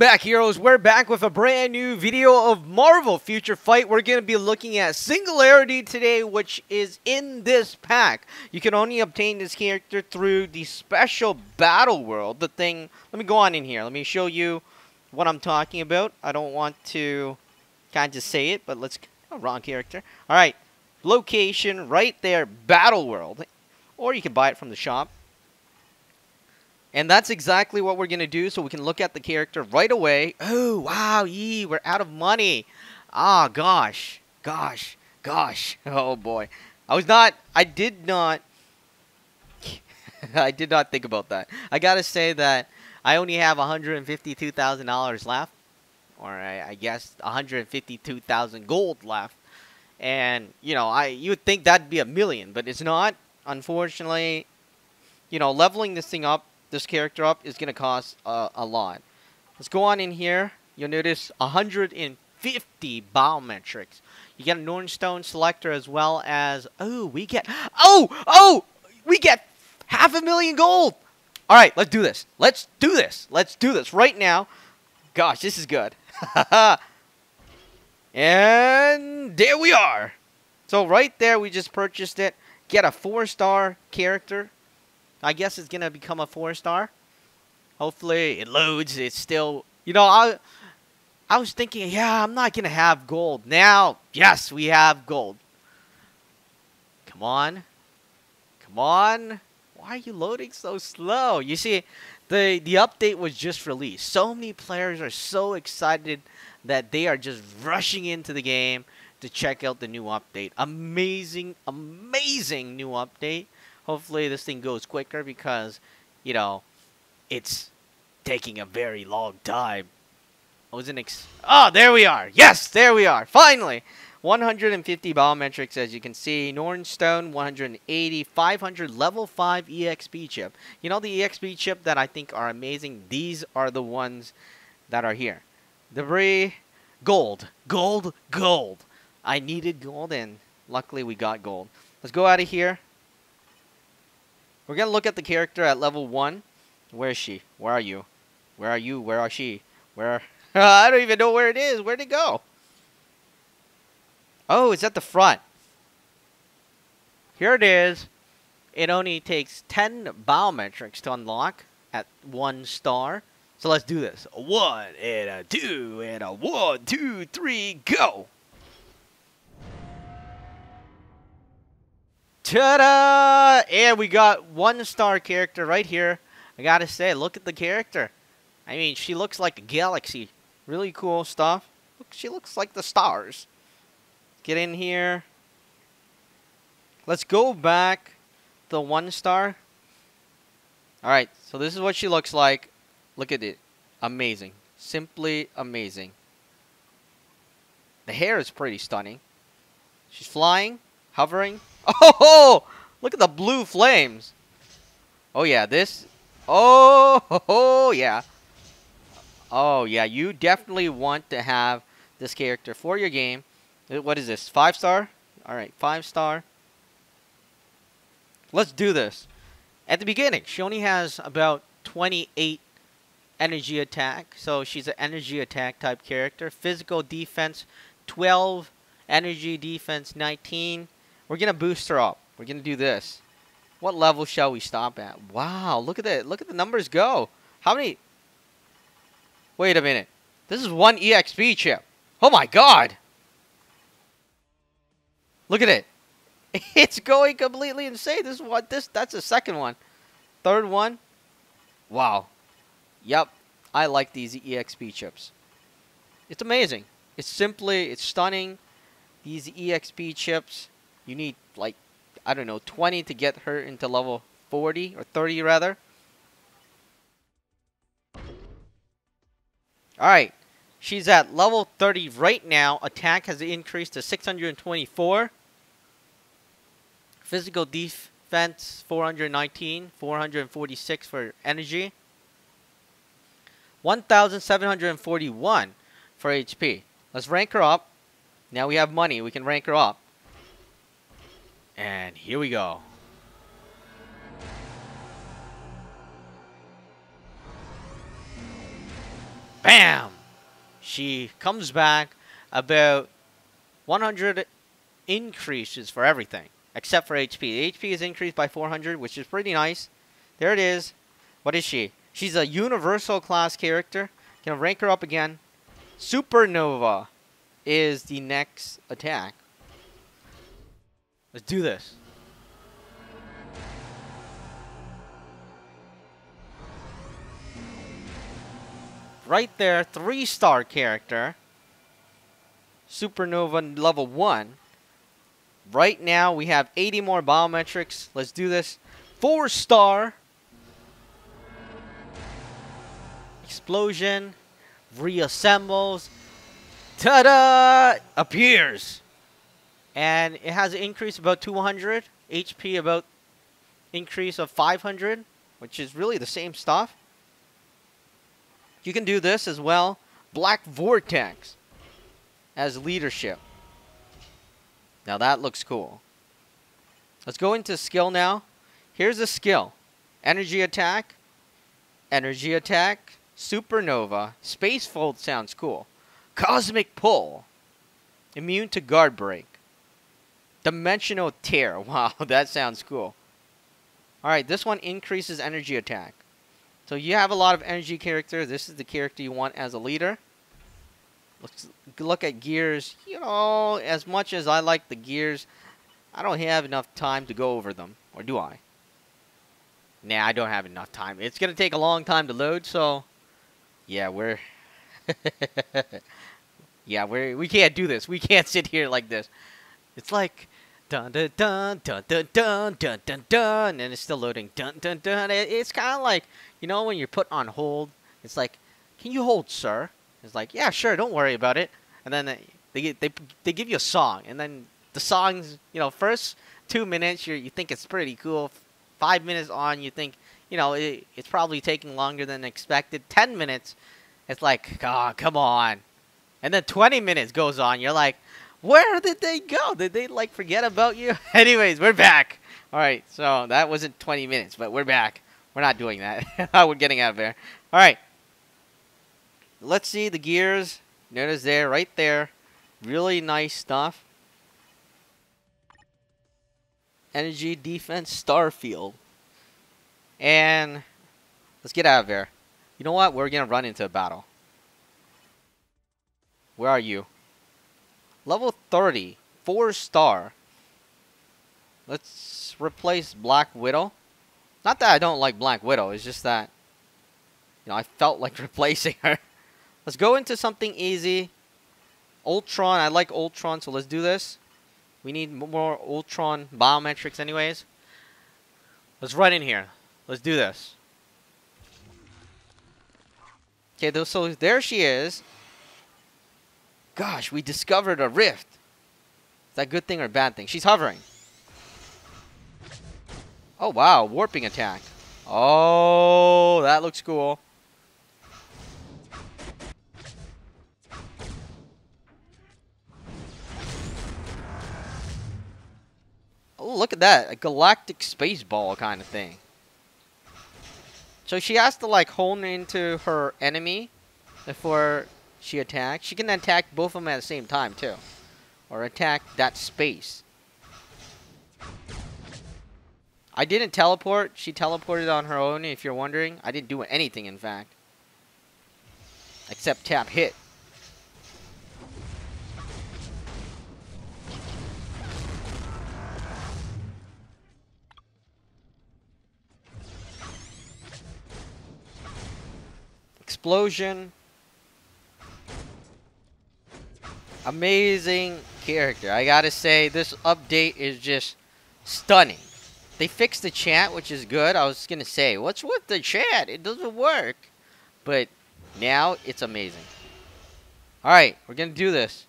back, heroes. We're back with a brand new video of Marvel Future Fight. We're going to be looking at Singularity today, which is in this pack. You can only obtain this character through the special Battle World. The thing, let me go on in here. Let me show you what I'm talking about. I don't want to kind of say it, but let's, oh, wrong character. All right, location right there, Battle World. Or you can buy it from the shop. And that's exactly what we're going to do so we can look at the character right away. Oh, wow, yee, we're out of money. Ah, gosh, gosh, gosh. Oh, boy. I was not, I did not, I did not think about that. I got to say that I only have $152,000 left. Or I, I guess 152,000 gold left. And, you know, I you would think that'd be a million, but it's not. Unfortunately, you know, leveling this thing up this character up is going to cost uh, a lot. Let's go on in here. You'll notice 150 biometrics. You get a Nornstone selector as well as... Oh, we get... Oh! Oh! We get half a million gold! All right, let's do this. Let's do this. Let's do this right now. Gosh, this is good. and there we are. So right there, we just purchased it. Get a four-star character I guess it's going to become a four star. Hopefully it loads. It's still, you know, I, I was thinking, yeah, I'm not going to have gold. Now, yes, we have gold. Come on. Come on. Why are you loading so slow? You see, the, the update was just released. So many players are so excited that they are just rushing into the game to check out the new update. Amazing, amazing new update. Hopefully this thing goes quicker because, you know, it's taking a very long time. I wasn't ex- Oh, there we are. Yes, there we are. Finally. 150 biometrics, as you can see. Nornstone, 180. 500 level 5 EXP chip. You know the EXP chip that I think are amazing? These are the ones that are here. Debris, gold. Gold, gold. I needed gold, and luckily we got gold. Let's go out of here. We're going to look at the character at level 1. Where is she? Where are you? Where are you? Where are she? Where? I don't even know where it is. Where'd it go? Oh, it's at the front. Here it is. It only takes 10 biometrics to unlock at one star. So let's do this. One and a two and a one, two, three, go! Ta-da! And we got one star character right here. I gotta say, look at the character. I mean, she looks like a galaxy. Really cool stuff. Look, she looks like the stars. Get in here. Let's go back the one star. Alright, so this is what she looks like. Look at it. Amazing. Simply amazing. The hair is pretty stunning. She's flying, hovering, Oh, look at the blue flames. Oh, yeah, this. Oh, oh, yeah. Oh, yeah, you definitely want to have this character for your game. Uh, what is this? Five star? All right, five star. Let's do this. At the beginning, she only has about 28 energy attack. So she's an energy attack type character. Physical defense, 12. Energy defense, 19. We're going to boost her up. We're going to do this. What level shall we stop at? Wow, look at that. Look at the numbers go. How many? Wait a minute. This is one EXP chip. Oh my god. Look at it. It's going completely insane. This is what this that's the second one. Third one. Wow. Yep. I like these EXP chips. It's amazing. It's simply it's stunning. These EXP chips you need like I don't know 20 to get her into level 40 or 30 rather. Alright she's at level 30 right now. Attack has increased to 624 physical defense 419 446 for energy. 1741 for HP let's rank her up. Now we have money we can rank her up and here we go. Bam! she comes back about 100 increases for everything except for HP. The HP is increased by 400, which is pretty nice. There it is. What is she? She's a universal class character. Gonna rank her up again. Supernova is the next attack. Let's do this. Right there, three star character. Supernova level 1. Right now, we have 80 more biometrics. Let's do this. Four star. Explosion. Reassembles. Ta-da! Appears. And it has an increase about 200. HP about increase of 500. Which is really the same stuff. You can do this as well. Black Vortex as leadership. Now that looks cool. Let's go into skill now. Here's a skill. Energy attack. Energy attack. Supernova. Space fold sounds cool. Cosmic pull. Immune to guard break. Dimensional tear. Wow, that sounds cool. Alright, this one increases energy attack. So you have a lot of energy characters. This is the character you want as a leader. Let's look at gears. You know, as much as I like the gears, I don't have enough time to go over them. Or do I? Nah, I don't have enough time. It's going to take a long time to load, so... Yeah, we're... yeah, we're, we can't do this. We can't sit here like this. It's like... Dun dun dun dun dun dun dun dun dun and it's still loading dun dun dun. It's kind of like you know when you're put on hold. It's like, can you hold, sir? It's like, yeah, sure, don't worry about it. And then they they they give you a song, and then the songs, you know, first two minutes you you think it's pretty cool. Five minutes on, you think, you know, it, it's probably taking longer than expected. Ten minutes, it's like, oh, come on. And then 20 minutes goes on. You're like, where did they go? Did they like forget about you? Anyways, we're back. All right, so that wasn't 20 minutes, but we're back. We're not doing that. we're getting out of there. All right let's see the gears. Notice there, right there. Really nice stuff. Energy Defense Starfield. And let's get out of there. You know what? We're going to run into a battle. Where are you? Level 30. 4 star. Let's replace Black Widow. Not that I don't like Black Widow. It's just that, you know, I felt like replacing her. Let's go into something easy. Ultron. I like Ultron, so let's do this. We need more Ultron biometrics anyways. Let's run in here. Let's do this. Okay, so there she is. Gosh, we discovered a rift. Is that a good thing or a bad thing? She's hovering. Oh, wow. Warping attack. Oh, that looks cool. Oh, look at that. A galactic space ball kind of thing. So she has to like hone into her enemy before she attacks. She can attack both of them at the same time too. Or attack that space. I didn't teleport. She teleported on her own if you're wondering. I didn't do anything in fact. Except tap hit. explosion. Amazing character. I gotta say, this update is just stunning. They fixed the chat, which is good. I was gonna say, what's with the chat? It doesn't work. But now, it's amazing. Alright, we're gonna do this.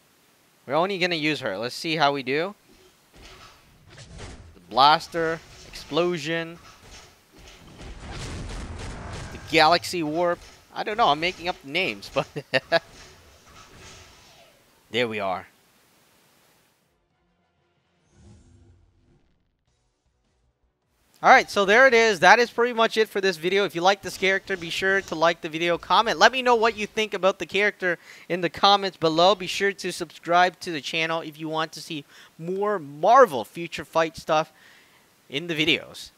We're only gonna use her. Let's see how we do. The blaster, explosion, the galaxy warp. I don't know. I'm making up names, but there we are. Alright, so there it is. That is pretty much it for this video. If you like this character, be sure to like the video, comment. Let me know what you think about the character in the comments below. Be sure to subscribe to the channel if you want to see more Marvel Future Fight stuff in the videos.